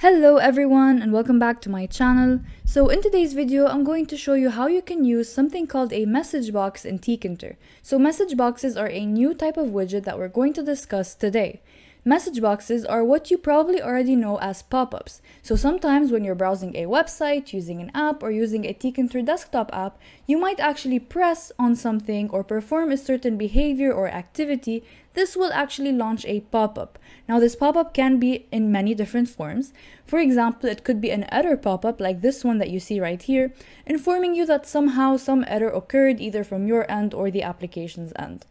Hello everyone and welcome back to my channel. So in today's video, I'm going to show you how you can use something called a message box in Tkinter. So message boxes are a new type of widget that we're going to discuss today. Message boxes are what you probably already know as pop-ups. So sometimes when you're browsing a website, using an app, or using a Tkinter desktop app, you might actually press on something or perform a certain behavior or activity. This will actually launch a pop-up. Now this pop-up can be in many different forms. For example, it could be an error pop-up like this one that you see right here, informing you that somehow some error occurred either from your end or the application's end.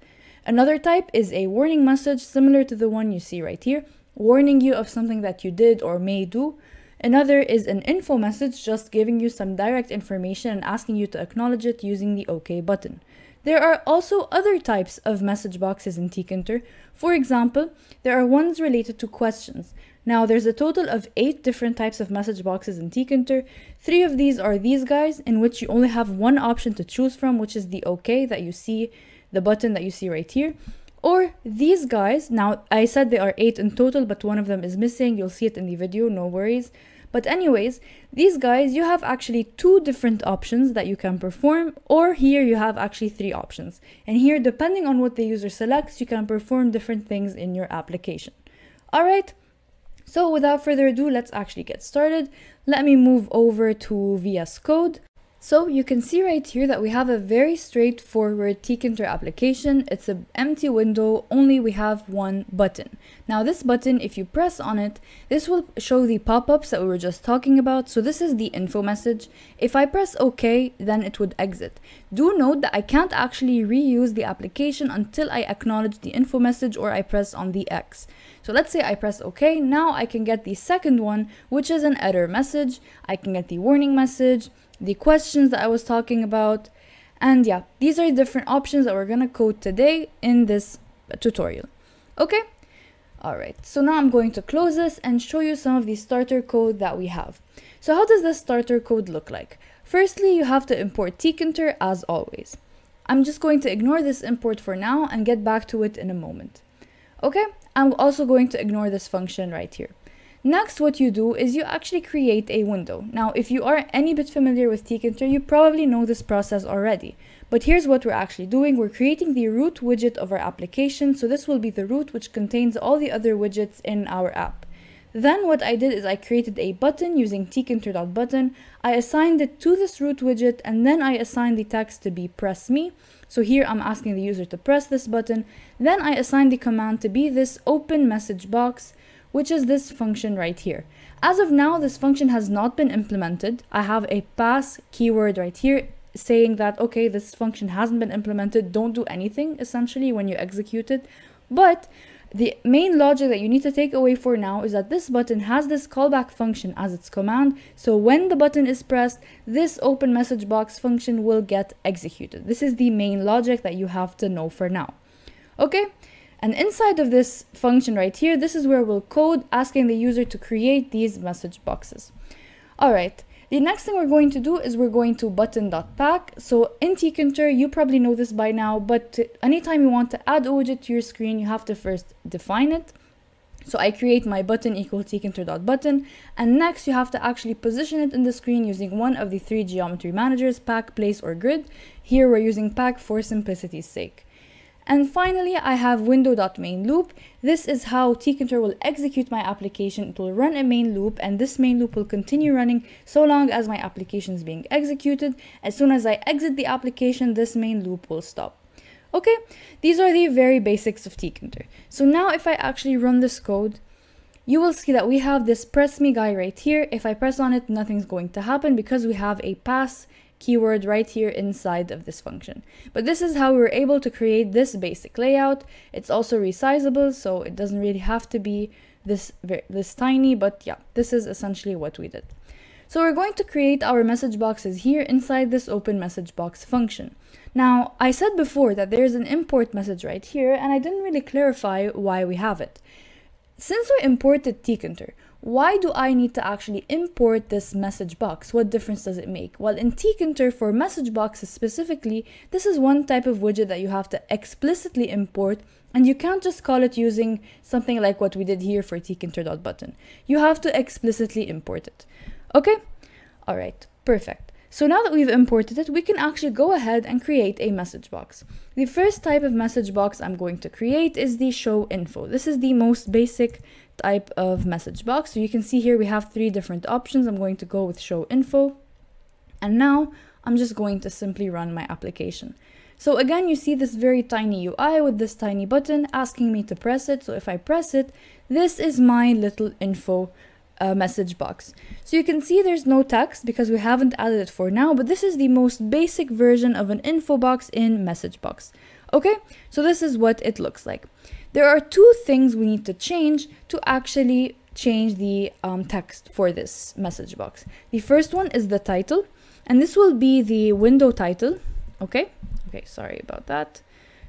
Another type is a warning message similar to the one you see right here, warning you of something that you did or may do. Another is an info message just giving you some direct information and asking you to acknowledge it using the OK button. There are also other types of message boxes in Tkinter. For example, there are ones related to questions. Now, there's a total of eight different types of message boxes in Tkinter. Three of these are these guys, in which you only have one option to choose from, which is the OK that you see the button that you see right here. Or these guys, now I said they are eight in total, but one of them is missing. You'll see it in the video, no worries. But anyways, these guys, you have actually two different options that you can perform, or here you have actually three options. And here, depending on what the user selects, you can perform different things in your application. All right, so without further ado, let's actually get started. Let me move over to VS Code. So you can see right here that we have a very straightforward Tkinter application. It's an empty window, only we have one button. Now this button, if you press on it, this will show the pop-ups that we were just talking about. So this is the info message. If I press OK, then it would exit. Do note that I can't actually reuse the application until I acknowledge the info message or I press on the X. So let's say I press OK, now I can get the second one, which is an error message. I can get the warning message, the questions that I was talking about. And yeah, these are different options that we're gonna code today in this tutorial. Okay? Alright, so now I'm going to close this and show you some of the starter code that we have. So how does this starter code look like? Firstly, you have to import tkinter as always. I'm just going to ignore this import for now and get back to it in a moment. Okay, I'm also going to ignore this function right here. Next, what you do is you actually create a window. Now, if you are any bit familiar with Tkinter, you probably know this process already. But here's what we're actually doing. We're creating the root widget of our application. So this will be the root which contains all the other widgets in our app. Then what I did is I created a button using tkinter.button. I assigned it to this root widget and then I assigned the text to be press me. So here I'm asking the user to press this button. Then I assigned the command to be this open message box which is this function right here. As of now, this function has not been implemented. I have a pass keyword right here saying that, okay, this function hasn't been implemented. Don't do anything essentially when you execute it. But the main logic that you need to take away for now is that this button has this callback function as its command. So when the button is pressed, this open message box function will get executed. This is the main logic that you have to know for now. Okay, and inside of this function right here, this is where we'll code asking the user to create these message boxes. All right, the next thing we're going to do is we're going to button.pack. So in Tkinter, you probably know this by now, but anytime you want to add widget to your screen, you have to first define it. So I create my button equal tkinter.button and next you have to actually position it in the screen using one of the three geometry managers, pack, place, or grid. Here we're using pack for simplicity's sake. And finally, I have window.main loop. This is how Tkinter will execute my application. It will run a main loop and this main loop will continue running so long as my application is being executed. As soon as I exit the application, this main loop will stop. Okay, these are the very basics of Tkinter. So now if I actually run this code, you will see that we have this press me guy right here. If I press on it, nothing's going to happen because we have a pass keyword right here inside of this function. But this is how we were able to create this basic layout. It's also resizable, so it doesn't really have to be this, this tiny, but yeah, this is essentially what we did. So we're going to create our message boxes here inside this open message box function. Now, I said before that there's an import message right here, and I didn't really clarify why we have it. Since we imported Tkinter, why do I need to actually import this message box? What difference does it make? Well, in Tkinter for message boxes specifically, this is one type of widget that you have to explicitly import and you can't just call it using something like what we did here for tkinter.button. You have to explicitly import it. Okay? All right, perfect. So now that we've imported it, we can actually go ahead and create a message box. The first type of message box I'm going to create is the show info. This is the most basic type of message box. So you can see here we have three different options. I'm going to go with show info. And now I'm just going to simply run my application. So again, you see this very tiny UI with this tiny button asking me to press it. So if I press it, this is my little info uh, message box. So you can see there's no text because we haven't added it for now, but this is the most basic version of an info box in message box. Okay, so this is what it looks like. There are two things we need to change to actually change the um, text for this message box. The first one is the title, and this will be the window title. Okay, okay, sorry about that.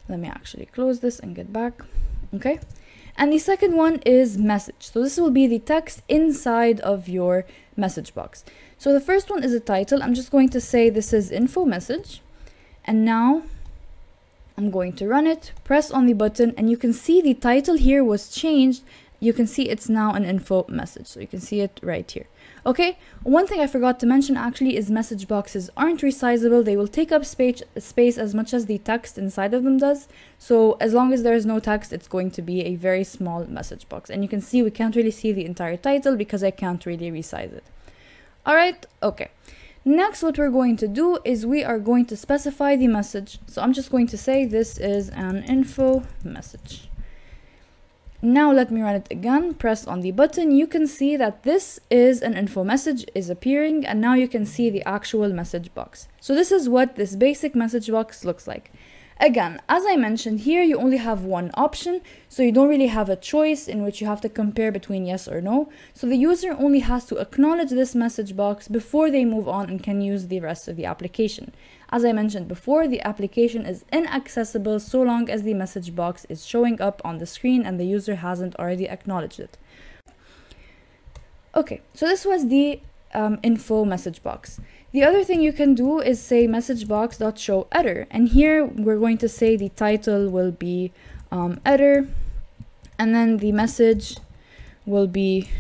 Let me actually close this and get back. Okay, and the second one is message. So this will be the text inside of your message box. So the first one is a title. I'm just going to say this is info message. And now I'm going to run it, press on the button, and you can see the title here was changed. You can see it's now an info message. So you can see it right here. Okay, one thing I forgot to mention actually is message boxes aren't resizable. They will take up space, space as much as the text inside of them does. So as long as there is no text, it's going to be a very small message box. And you can see we can't really see the entire title because I can't really resize it. All right, okay. Next, what we're going to do is we are going to specify the message. So I'm just going to say this is an info message. Now let me run it again, press on the button. You can see that this is an info message is appearing and now you can see the actual message box. So this is what this basic message box looks like. Again, as I mentioned here, you only have one option, so you don't really have a choice in which you have to compare between yes or no. So the user only has to acknowledge this message box before they move on and can use the rest of the application. As I mentioned before, the application is inaccessible so long as the message box is showing up on the screen and the user hasn't already acknowledged it. Okay, so this was the um, info message box. The other thing you can do is say messagebox.show error. And here we're going to say the title will be um, error. And then the message will be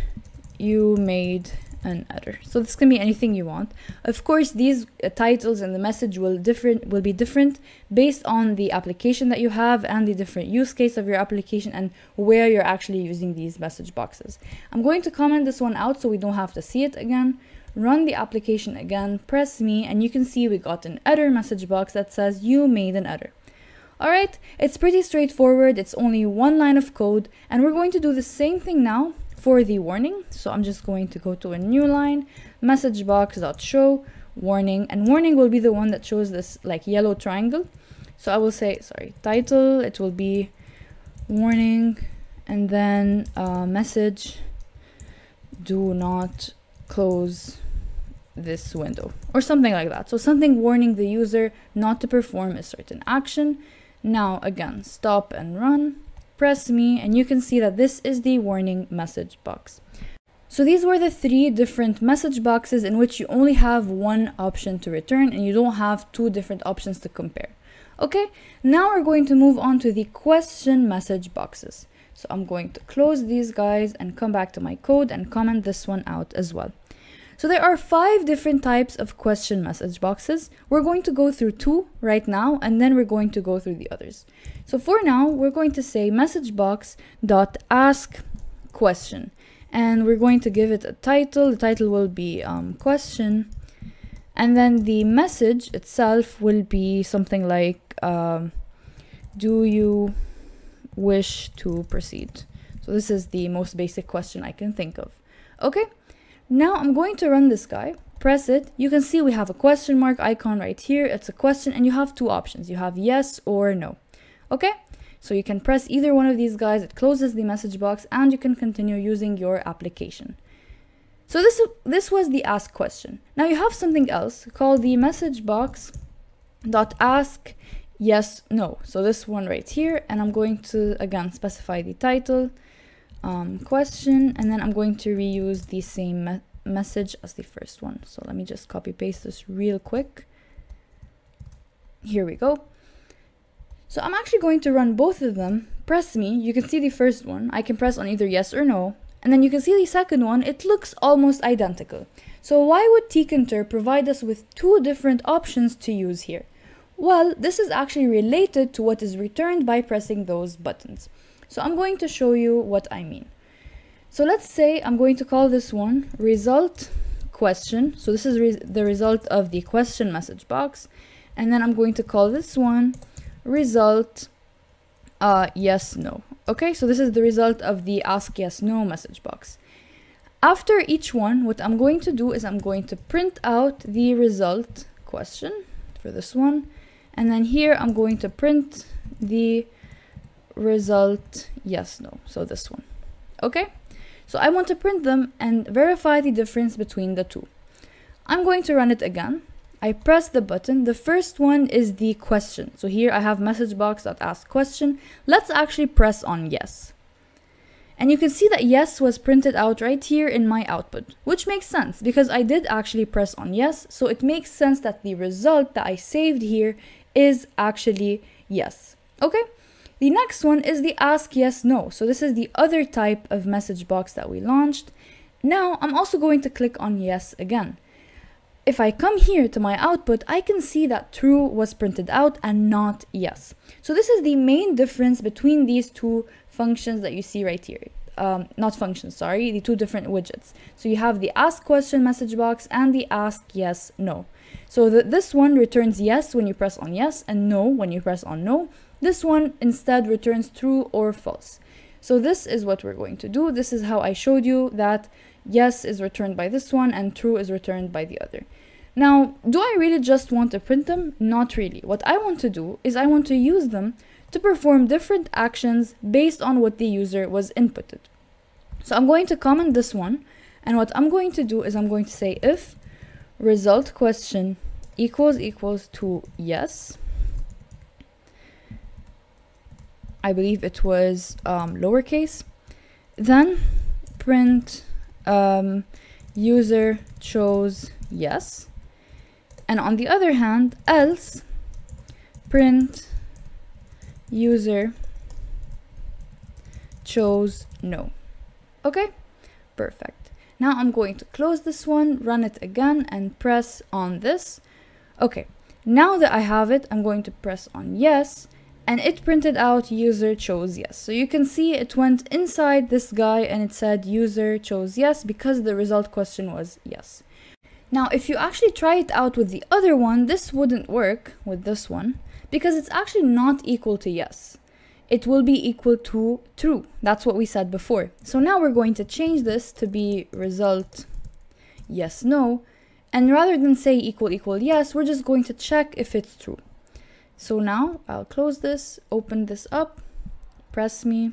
you made an error. So this can be anything you want. Of course, these uh, titles and the message will different will be different based on the application that you have and the different use case of your application and where you're actually using these message boxes. I'm going to comment this one out so we don't have to see it again run the application again, press me, and you can see we got an error message box that says you made an error. Alright, it's pretty straightforward, it's only one line of code, and we're going to do the same thing now for the warning. So I'm just going to go to a new line, message box.show, warning, and warning will be the one that shows this like yellow triangle. So I will say, sorry, title, it will be warning, and then uh, message, do not close this window or something like that. So something warning the user not to perform a certain action. Now again, stop and run, press me, and you can see that this is the warning message box. So these were the three different message boxes in which you only have one option to return and you don't have two different options to compare. Okay, now we're going to move on to the question message boxes. So I'm going to close these guys and come back to my code and comment this one out as well. So there are five different types of question message boxes. We're going to go through two right now, and then we're going to go through the others. So for now, we're going to say message box dot ask question, and we're going to give it a title. The title will be um, question, and then the message itself will be something like, um, do you wish to proceed? So this is the most basic question I can think of. Okay, now I'm going to run this guy, press it. You can see we have a question mark icon right here. It's a question and you have two options. You have yes or no. Okay, so you can press either one of these guys. It closes the message box and you can continue using your application. So this, this was the ask question. Now you have something else called the message box dot ask yes no so this one right here and i'm going to again specify the title um, question and then I'm going to reuse the same me message as the first one. So let me just copy paste this real quick. Here we go. So I'm actually going to run both of them. Press me, you can see the first one. I can press on either yes or no. And then you can see the second one, it looks almost identical. So why would tkinter provide us with two different options to use here? Well, this is actually related to what is returned by pressing those buttons. So I'm going to show you what I mean. So let's say I'm going to call this one result question. So this is re the result of the question message box. And then I'm going to call this one result uh, yes, no. Okay, so this is the result of the ask yes, no message box. After each one, what I'm going to do is I'm going to print out the result question for this one. And then here I'm going to print the result yes, no. So this one. Okay, so I want to print them and verify the difference between the two. I'm going to run it again. I press the button. The first one is the question. So here I have message box that asks question. Let's actually press on yes. And you can see that yes was printed out right here in my output, which makes sense because I did actually press on yes. So it makes sense that the result that I saved here is actually yes. Okay. The next one is the ask yes no. So this is the other type of message box that we launched. Now I'm also going to click on yes again if I come here to my output, I can see that true was printed out and not yes. So this is the main difference between these two functions that you see right here. Um, not functions, sorry, the two different widgets. So you have the ask question message box and the ask yes, no. So the, this one returns yes when you press on yes and no when you press on no. This one instead returns true or false. So this is what we're going to do. This is how I showed you that yes is returned by this one and true is returned by the other. Now, do I really just want to print them? Not really. What I want to do is I want to use them to perform different actions based on what the user was inputted. So I'm going to comment this one and what I'm going to do is I'm going to say if result question equals equals to yes I believe it was um, lowercase then print um, user chose yes. And on the other hand, else print user chose no. Okay, perfect. Now I'm going to close this one, run it again and press on this. Okay, now that I have it, I'm going to press on yes and it printed out user chose yes. So you can see it went inside this guy and it said user chose yes because the result question was yes. Now, if you actually try it out with the other one, this wouldn't work with this one because it's actually not equal to yes. It will be equal to true. That's what we said before. So now we're going to change this to be result yes, no. And rather than say equal equal yes, we're just going to check if it's true. So now I'll close this, open this up, press me,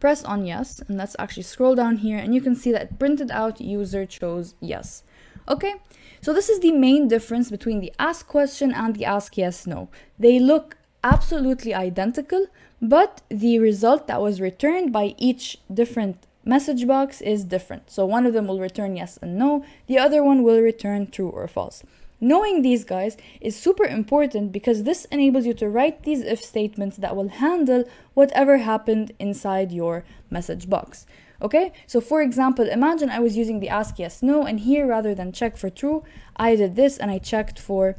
press on yes, and let's actually scroll down here and you can see that printed out user chose yes. Okay, so this is the main difference between the ask question and the ask yes no. They look absolutely identical, but the result that was returned by each different message box is different. So one of them will return yes and no, the other one will return true or false. Knowing these guys is super important because this enables you to write these if statements that will handle whatever happened inside your message box. Okay, so for example, imagine I was using the ask yes no, and here rather than check for true, I did this and I checked for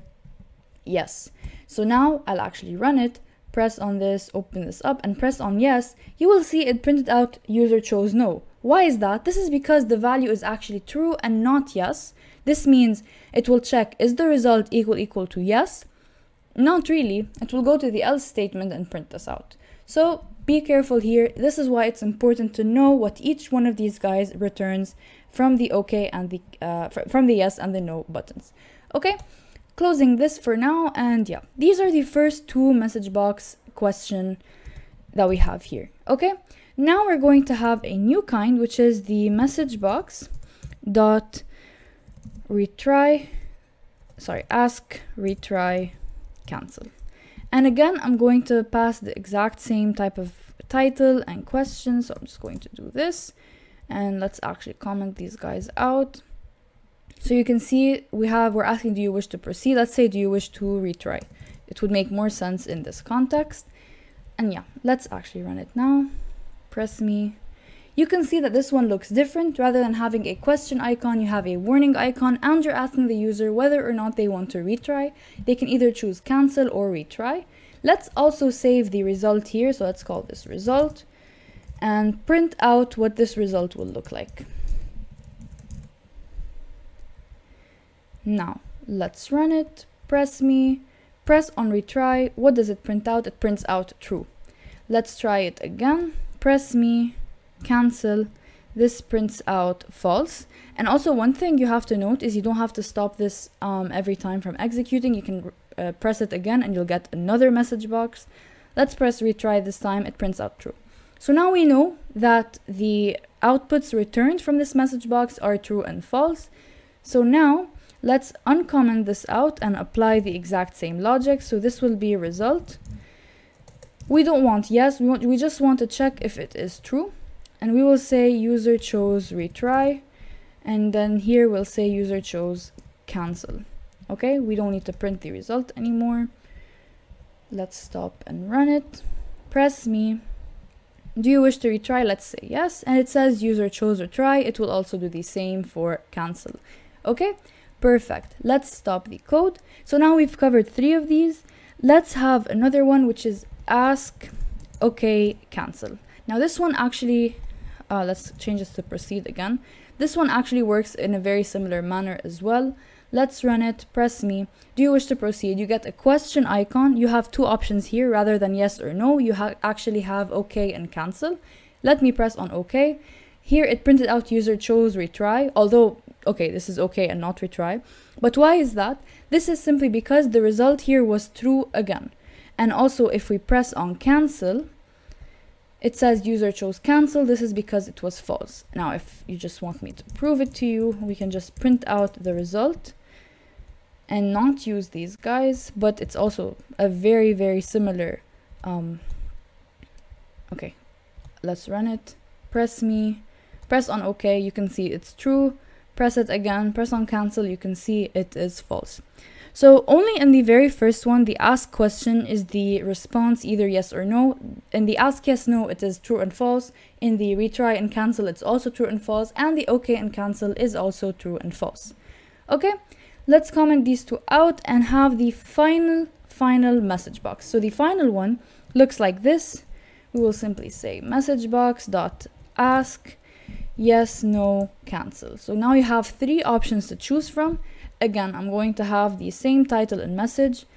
yes. So now I'll actually run it, press on this, open this up, and press on yes. You will see it printed out user chose no. Why is that? This is because the value is actually true and not yes. This means it will check is the result equal equal to yes? Not really. It will go to the else statement and print this out. So be careful here. This is why it's important to know what each one of these guys returns from the OK and the uh, from the yes and the no buttons. Okay, closing this for now. And yeah, these are the first two message box question that we have here. Okay, now we're going to have a new kind, which is the message box dot retry, sorry, ask, retry, cancel. And again, I'm going to pass the exact same type of title and question. So I'm just going to do this and let's actually comment these guys out. So you can see we have, we're asking, do you wish to proceed? Let's say, do you wish to retry? It would make more sense in this context. And yeah, let's actually run it now. Press me. You can see that this one looks different. Rather than having a question icon, you have a warning icon and you're asking the user whether or not they want to retry. They can either choose cancel or retry. Let's also save the result here. So let's call this result and print out what this result will look like. Now, let's run it, press me, press on retry. What does it print out? It prints out true. Let's try it again, press me, cancel. This prints out false. And also one thing you have to note is you don't have to stop this um, every time from executing. You can uh, press it again and you'll get another message box. Let's press retry this time, it prints out true. So now we know that the outputs returned from this message box are true and false. So now Let's uncomment this out and apply the exact same logic. So this will be a result. We don't want yes, we, want, we just want to check if it is true. And we will say user chose retry. And then here we'll say user chose cancel. Okay, we don't need to print the result anymore. Let's stop and run it. Press me. Do you wish to retry? Let's say yes. And it says user chose retry. It will also do the same for cancel. Okay, Perfect. Let's stop the code. So now we've covered three of these. Let's have another one, which is ask, okay, cancel. Now this one actually, uh, let's change this to proceed again. This one actually works in a very similar manner as well. Let's run it, press me. Do you wish to proceed? You get a question icon. You have two options here rather than yes or no. You ha actually have okay and cancel. Let me press on okay. Here it printed out user chose retry, although okay, this is okay and not retry. But why is that? This is simply because the result here was true again. And also if we press on cancel, it says user chose cancel. This is because it was false. Now, if you just want me to prove it to you, we can just print out the result and not use these guys, but it's also a very, very similar, um, okay, let's run it. Press me, press on OK, you can see it's true press it again, press on cancel, you can see it is false. So only in the very first one, the ask question is the response either yes or no. In the ask yes no, it is true and false. In the retry and cancel, it's also true and false. And the okay and cancel is also true and false. Okay, let's comment these two out and have the final, final message box. So the final one looks like this. We will simply say message box dot ask yes, no, cancel. So now you have three options to choose from. Again, I'm going to have the same title and message.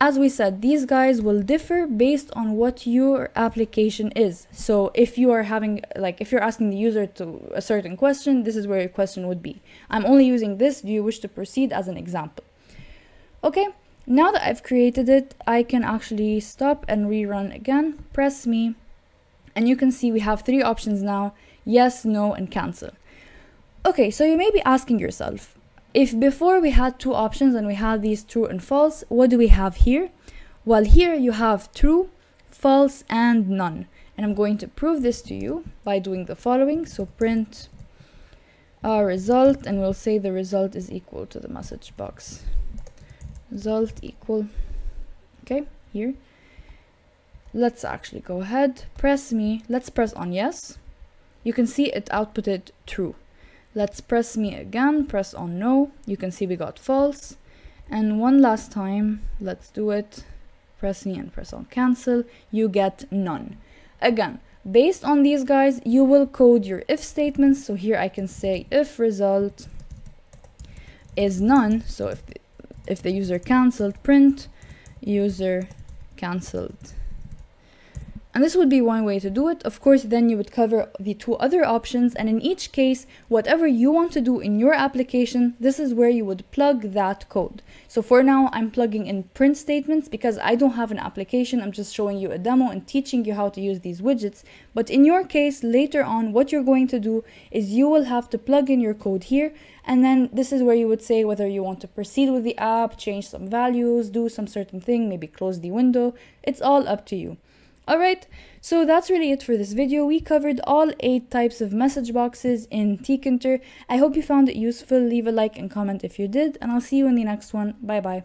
As we said, these guys will differ based on what your application is. So if you are having, like, if you're asking the user to a certain question, this is where your question would be. I'm only using this, do you wish to proceed as an example? Okay, now that I've created it, I can actually stop and rerun again, press me, and you can see we have three options now yes, no, and cancel. Okay, so you may be asking yourself, if before we had two options and we had these true and false, what do we have here? Well, here you have true, false, and none. And I'm going to prove this to you by doing the following. So print our result, and we'll say the result is equal to the message box. Result equal, okay, here. Let's actually go ahead, press me, let's press on yes you can see it outputted true. Let's press me again, press on no. You can see we got false. And one last time, let's do it. Press me and press on cancel. You get none. Again, based on these guys, you will code your if statements. So here I can say if result is none. So if the, if the user canceled, print user cancelled and this would be one way to do it. Of course, then you would cover the two other options. And in each case, whatever you want to do in your application, this is where you would plug that code. So for now, I'm plugging in print statements because I don't have an application. I'm just showing you a demo and teaching you how to use these widgets. But in your case, later on, what you're going to do is you will have to plug in your code here. And then this is where you would say whether you want to proceed with the app, change some values, do some certain thing, maybe close the window. It's all up to you. Alright, so that's really it for this video. We covered all 8 types of message boxes in Tkinter. I hope you found it useful. Leave a like and comment if you did, and I'll see you in the next one. Bye bye.